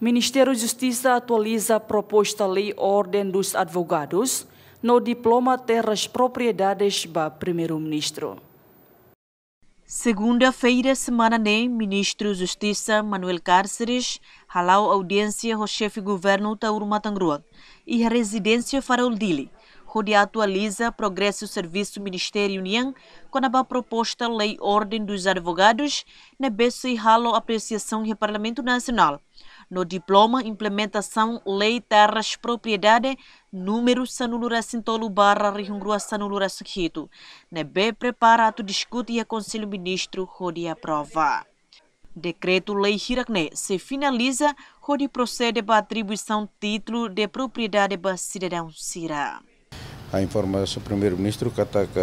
Ministério da Justiça atualiza a proposta lei Ordem dos Advogados no diploma Terras Propriedades para Primeiro-Ministro. Segunda-feira, semana nem, Ministro da Justiça Manuel Cárceres halau audiência ao chefe governo Tauro Matangrua e a residência Farol Dili, onde atualiza progresso do serviço Ministério União com a proposta Lei Ordem dos Advogados, na e halo apreciação do Parlamento Nacional no diploma implementação lei terras propriedade número sanulura sintolo barra rihungrua sanulura sukhito ne be preparado discute e conselho ministro rodi aprova Decreto Lei Hirakne se finaliza onde procede para atribuição título de propriedade para cidadão Sira. A informação do Primeiro-Ministro kata que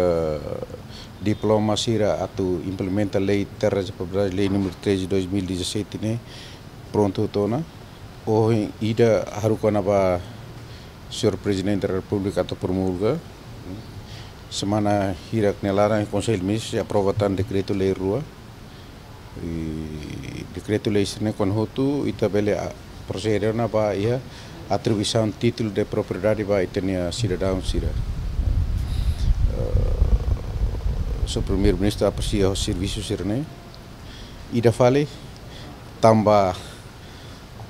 diploma Sira atu implementa Lei Terras de Propriedade, Lei número 3 de 2017 né? Pronto tona. O ida harukana ba Senhor Presidente da atau promulga semana hirak nelara Conselho Ministro aprovação decreto lei rua. E decreto lei sene kon hotu itabele proceder na ba ia atribuição título de propriedade ba itenia cidadão sira uh, primeiro-ministro aprecia o serviço sirne. Ida fale tambah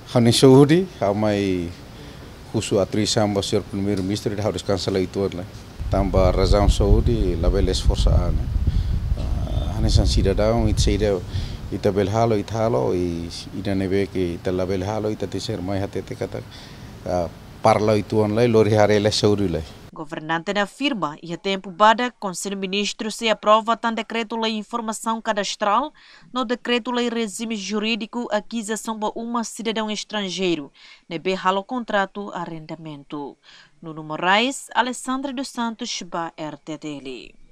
Hani Saudi, amai khusu atriz amba senhor primeiro-ministro de harus cancela itu lah. Tamba razão Saudi, label esforça ana. Hani san cidadão, it seida ita bel halo it halo i ida nebe ke ita halo ita teser mai hatete kata parla itu lai lori harele Saudi lai. Governante afirma e a tempo bada, Conselho Ministro se aprova tan decreto-lei informação cadastral no decreto-lei regime jurídico aquisição para uma cidadão estrangeiro, nebe halo contrato arrendamento. Nuno Moraes, Alessandra dos Santos, ba RTDL.